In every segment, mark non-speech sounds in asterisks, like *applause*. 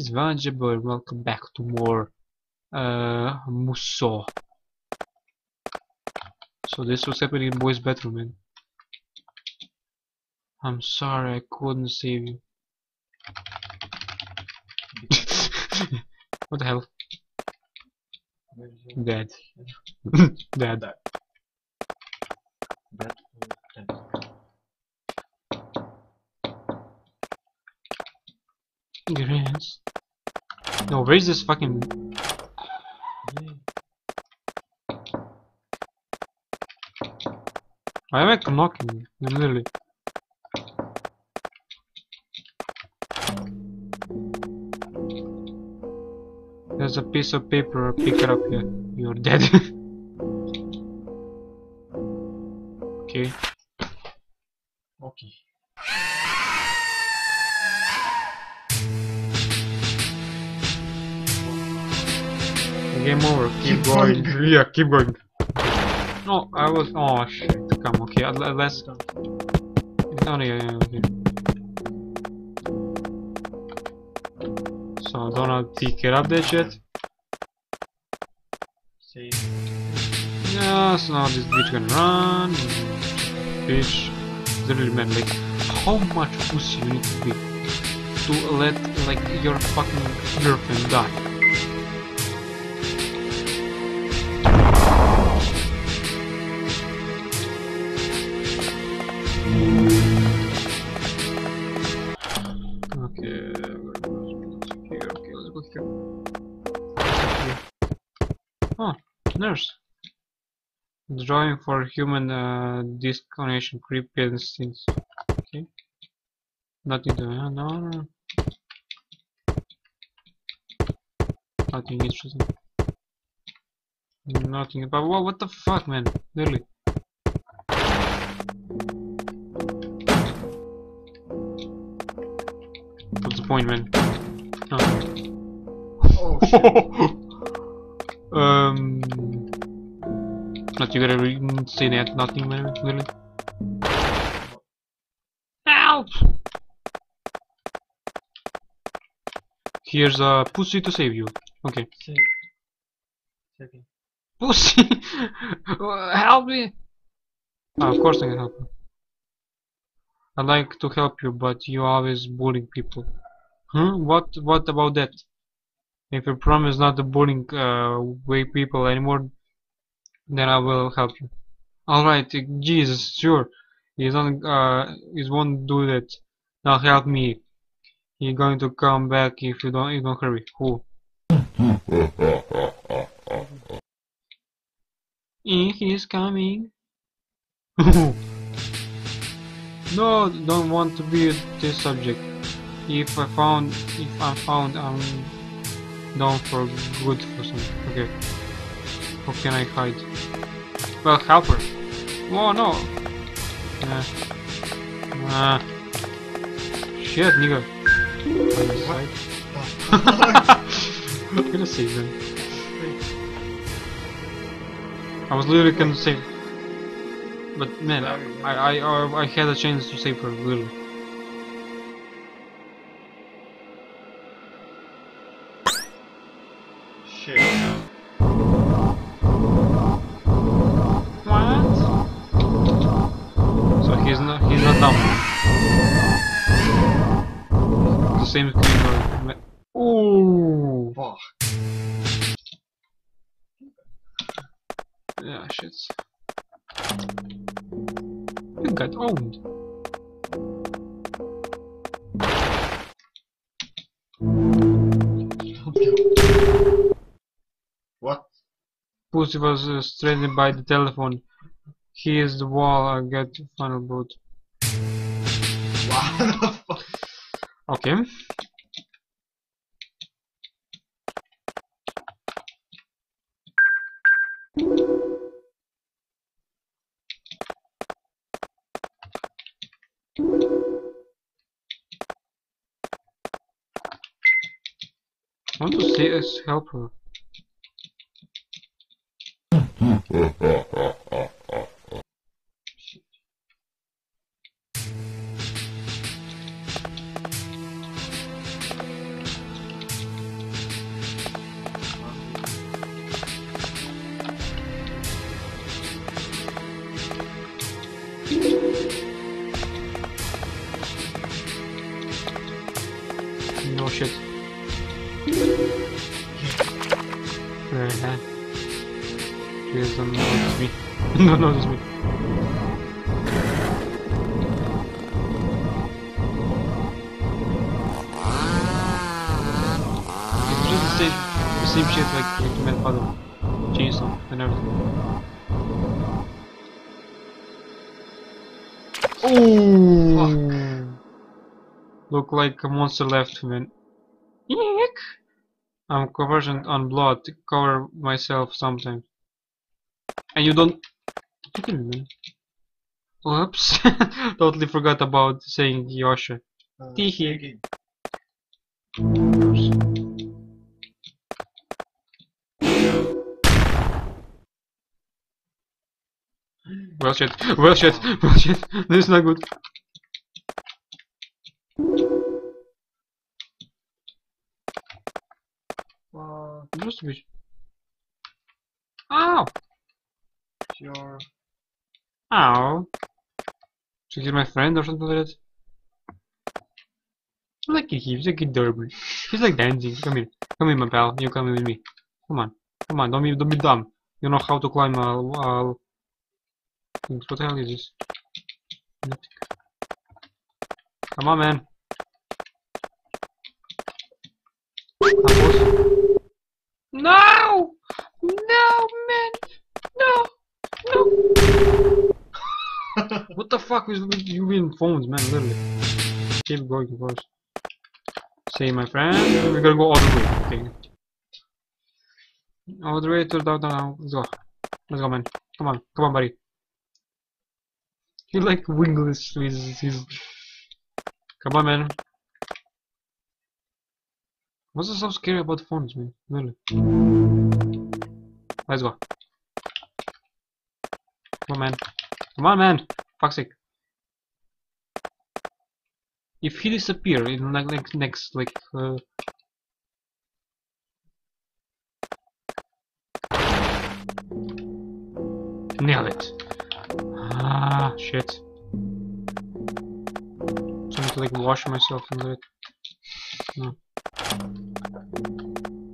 is Vanjabo and welcome back to more uh, Misao. So this was happening in boys' bedroom man. I'm sorry I couldn't save you. *laughs* what the hell? Dead. Dead. *laughs* Dead. Grass. No, where's this fucking Why am I knocking? I'm literally. There's a piece of paper, pick it up here. You're dead. *laughs* Okay. Keep, going. Yeah, keep going. No, I was. Oh shit. Come. Okay. uh, le- Let's. It's only. Okay. So don't pick it up that yet. Save. Yeah, so now this bitch gonna run. Bitch. Literally, man, like, how much pussy you need to be to let, like, your fucking girlfriend die? Drawing for human uh, disconnection, creepy and things. Okay. Nothing to uh, no, no, no. Nothing interesting. Nothing about what, what the fuck, man? Really? What's the point, man? Oh shit. *laughs* um. Not you gotta say that. Nothing, man. Really. Help! Here's a pussy to save you. Okay. Save. Saving. Pussy! *laughs* help me! Ah, of course I can help you. I'd like to help you, but you always bullying people. Hmm? What? What about that? If you promise not to bullying uh, way people anymore, then I will help you. Alright, Jesus, sure. He's not, uh, he won't do that. Now help me. He's going to come back if you don't, you don't hurry. Who? *laughs* He's coming. *laughs* no, don't want to be this subject. If I found, if I'm found, I'm down for good for something. Okay. How can I hide? Well, help her. Oh no. Nah. Nah. Shit, nigga. I'm gonna save them. I was literally gonna save. But man, I I I, I had a chance to save her. Literally. He's not he's not dumb. The same thing. Ooh. Fuck. Yeah, shit. You got owned. What? Pussy was uh, stranded by the telephone. He is the wall. I get final boot. What the fuck? Okay. I want to see us help *laughs* Please don't notice me. *laughs* don't notice me. It's just the same, the same shit like like Mad Father. Chainsaw and everything. Oh! Look like a monster left man. Eek! I'm covered on blood to cover myself sometimes. And you don't look at me man. Oops. *laughs* totally forgot about saying Yosha. Uh, Tee say hee. again. Well shit, well shit, well shit. This is not good. Fuck Just a bit. Ow! Your Ow! He's my friend or something like that? I like it, he's like adorable. He's like dancing. Come here. Come here, my pal. You come with me. Come on. Come on, don't be, don't be dumb. You know how to climb a... things. What the hell is this? Come on, man. No! No, man! No! No! *laughs* What the fuck with you in phones, man? Literally. Keep going, of course. Say, my friend, we're gonna go all the way. Okay. All the way to down, down. Let's go. Let's go, man. Come on, come on, buddy. He like wingless his. Come on, man. What's so scary about phones, man? Really. Let's go. Come on, man. Come on, man. Fuck's sake. If he disappear in like, like next like uh, nail it. Ah shit. Need to like wash myself in it. No.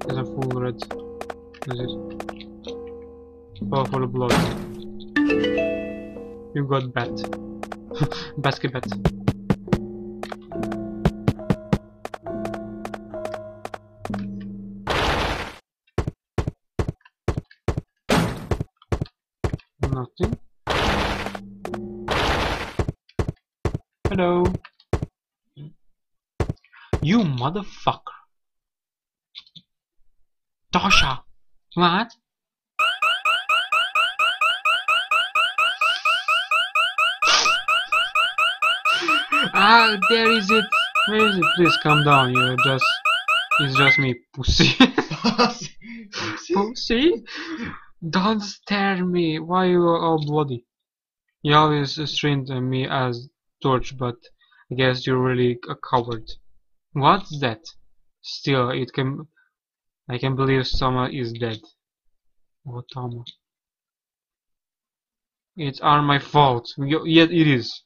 Because I'm full red. Is it? Oh, full of blood. You got bat. *laughs* Basket bat. Nothing. Hello. You motherfucker. Tasha. What? Ah, there is it. Where is it? Please calm down. You're just. It's just me, pussy. *laughs* *laughs* pussy? Don't stare me. Why you are all bloody? You always strained me as torch, but I guess you're really a coward. What's that? Still, it can. I can believe someone is dead. Oh, Tama. It's all my fault. Yet it is.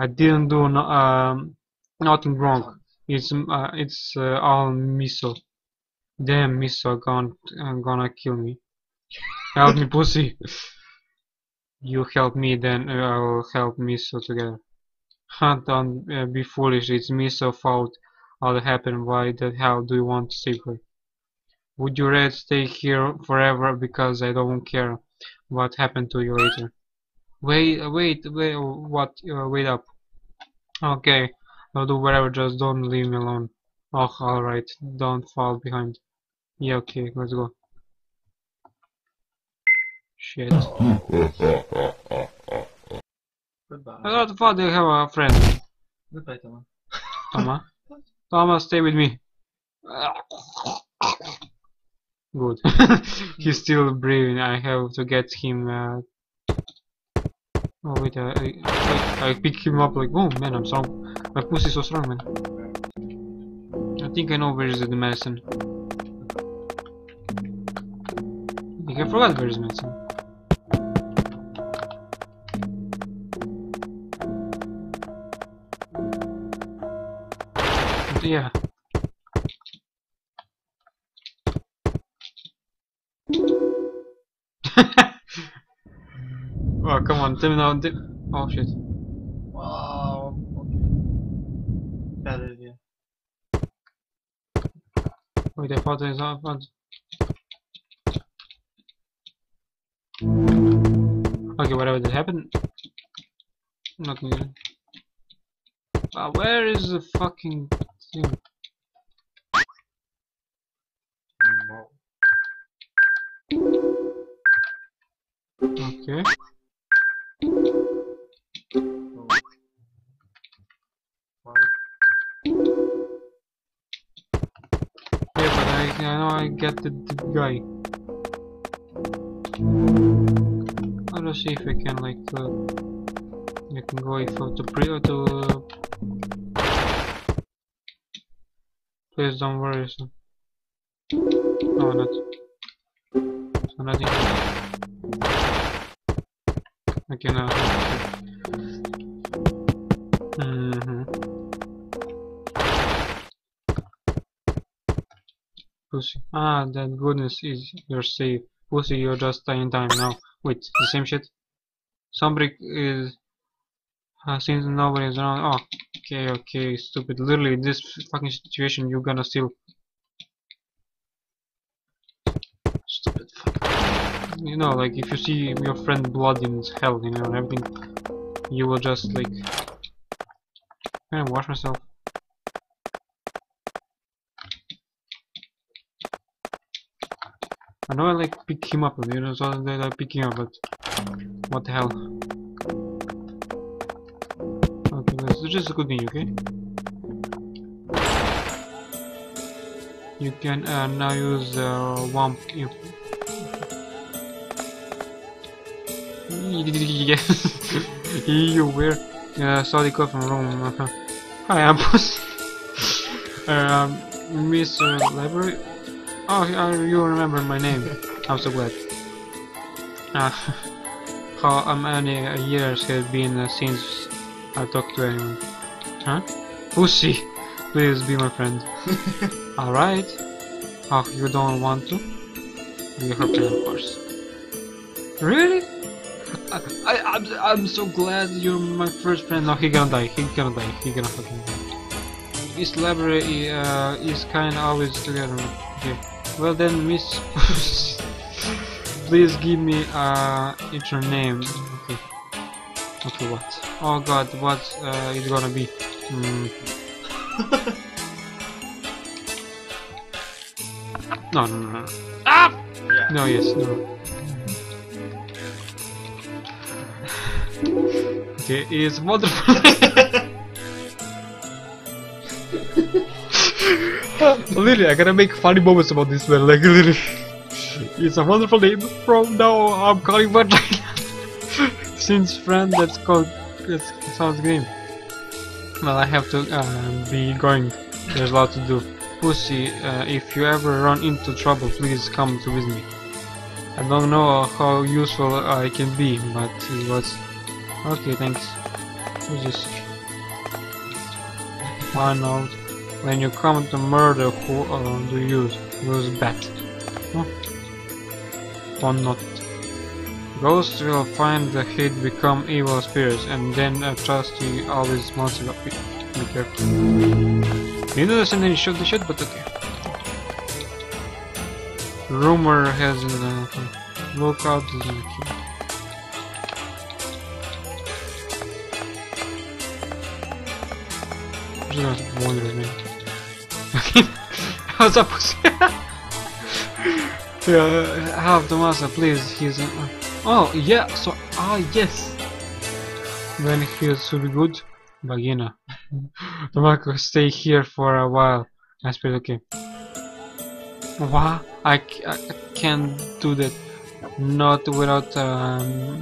I didn't do no, um, nothing wrong. It's uh, it's uh, all Misao. Damn, Misao gone uh, gonna kill me. Help me, *laughs* pussy. You help me, then uh, I'll help Misao together. Huh, don't uh, be foolish. It's Misao fault. All that happened. Why the hell do you want to save her? Would you rather stay here forever because I don't care what happened to you later? Wait, wait, wait, what? Uh, wait up. Okay, I'll do whatever, just don't leave me alone. Oh, alright, don't fall behind. Yeah, okay, let's go. Shit. I Goodbye. thought thought they have a friend. Goodbye, Tama. Tama. Tama, stay with me. Good. *laughs* He's still breathing. I have to get him. Uh... Oh wait, I, I, I pick him up like, oh man, I'm strong. My pussy's so strong, man. I think I know where is the medicine. I think I forgot where is medicine. Yeah. Come on, me now. Tell oh, shit. Wow. Okay. Bad idea. Wait, I thought there's not. not- Okay, whatever that happened. Nothing. good. Uh, where is the fucking thing? Okay. I, I I get the, the guy. I'll see if I can like uh, I can go if uh, to pre uh, to uh, please don't worry so. No not so nothing. Okay now Pussy. Ah, that goodness is you're safe. Pussy, you're just in time now. Wait, the same shit? Somebody is. Uh, since nobody is around. Oh, okay, okay, stupid. Literally, this fucking situation, you're gonna still. Stupid fuck. You know, like, if you see your friend blood in hell, you know, and everything, you will just, like. Can I wash myself? I know I like pick him up, you know, so that I pick him up, but what the hell? Okay, let's just a continue, okay? You can uh, now use uh, one. *laughs* Yes, *laughs* you were uh, study call from Rome. Hi, I'm Pussy. um, Mr. Library. Oh, you remember my name. I'm so glad. Uh, *laughs* how many years have been uh, since I talked to anyone? Huh? Pussy, please be my friend. *laughs* Alright. Oh, you don't want to? Be her friend, of course. Really? I, I, I'm, I'm so glad you're my first friend. No, he gonna die. He gonna die. He gonna fucking die. This library uh, is kinda always together. Okay. Well then, Miss, *laughs* please give me uh, it's your name. Okay. Okay, what? Oh God, what uh, is gonna be? Mm. *laughs* no, no, no, no. Ah! Yeah. No, yes, no. *laughs* okay, it's wonderful. *laughs* literally, I gotta make funny moments about this man. Like literally, it's a wonderful name. From now, I'm calling vagina. *laughs* Since friend, that's called. That sounds great. Well, I have to uh, be going. There's a lot to do. Pussy, uh, if you ever run into trouble, please come to visit me. I don't know how useful I can be, but it was. Okay, thanks. Who's this? Why not? When you come to murder, who uh, do you use? Use. Huh? Or not. Ghosts will find the hate become evil spirits and then uh, trust you always monster of it. Be careful. You know there's any shoot the shit, but okay. Rumor has uh, look out is the key. Just *laughs* me. that pussy? *laughs* yeah, have master, please. He's. Uh, oh, yeah. So, ah, yes. When he should be good, Vagina. *laughs* Tomako, stay here for a while. I suppose okay. What? I can't do that. Not without um,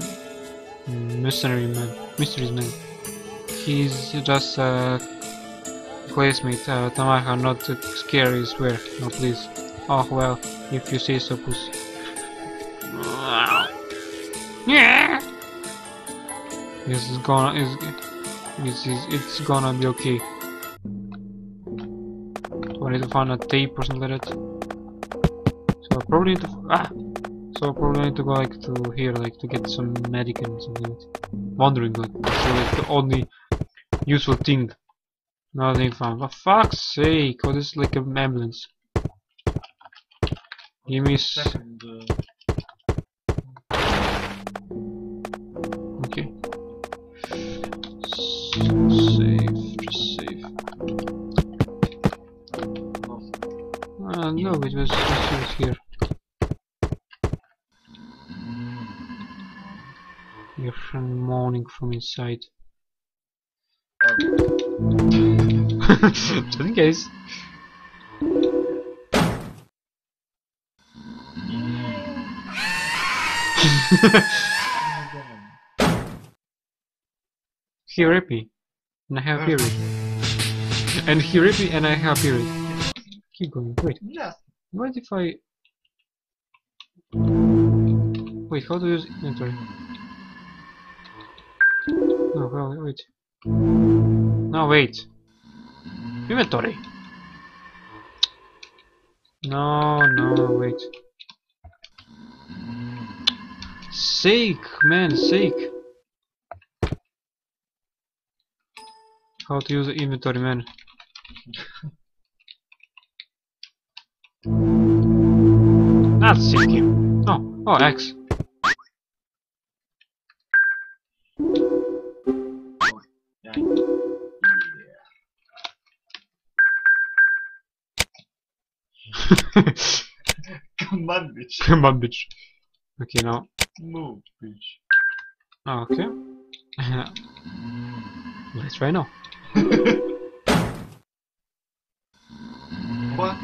mystery man. Mysteries man. He's just a classmate. Uh, Tamaka, not scary, I swear. No, please. Oh well, if you say so, pussy. Yeah. This is gonna is this is it's gonna be okay. I need to find a tape or something like that? So I probably need to ah So I probably need to go like to here, like to get some medic and something. Like that. Wondering like that's like the only useful thing. Nothing found. For fuck's sake! What is like an ambulance? Give me Second. Okay. Save, just save. Uh, no, it was, it was here. From morning from inside. *laughs* Just in case. *laughs* he me. And I have period. And he me and I have period. Keep going. Wait, Yes. what if I... Wait, how to use inventory? No, well, wait. No, wait. Inventory. No, no, wait. Sake, man, sake. How to use the inventory, man. *laughs* Not sinking. No. Oh, X. Come on, bitch. Come on, bitch. Okay, now. Move, bitch. Okay. Let's try now. What?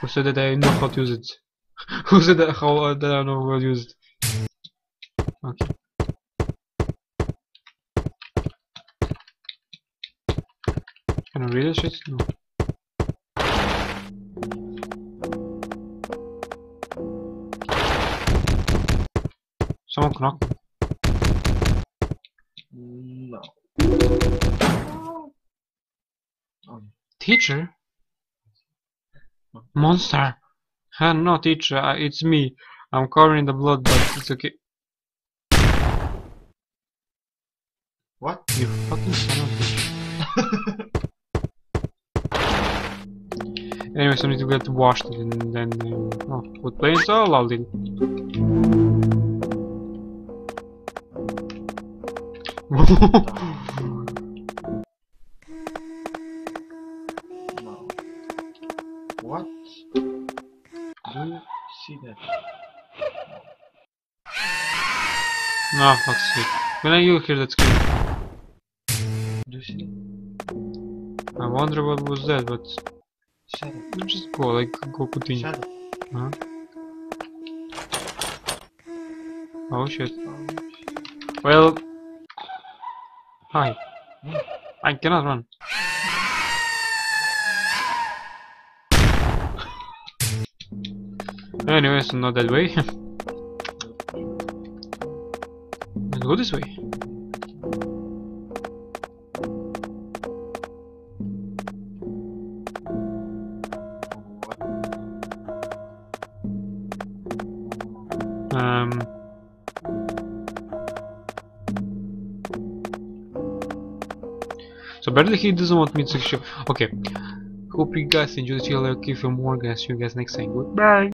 Who said that I know how to use it? Who said that how uh, that I know how to use it? Okay. Can I read this shit? No. Someone knock. No. Um, Teacher? Monster! Uh, no, teacher, uh, it's me. I'm covering the blood, but it's okay. what? You fucking son of a bitch. *laughs* Anyways, I need to get washed and then. Um, oh, put planes all out What? Do you see that? no, fuck's sake. When are you hear that scream? Do you see that? I wonder what was that, but Shut up. just go, like, go continue. Shut up. Huh? Oh shit. Oh, Well. Hi. I cannot run. *laughs* Anyways, not that way. *laughs* Let's go this way. Apparently he doesn't want me to show. Okay. Hope you guys enjoyed the trailer. Give you more guys. See you guys next time. Goodbye.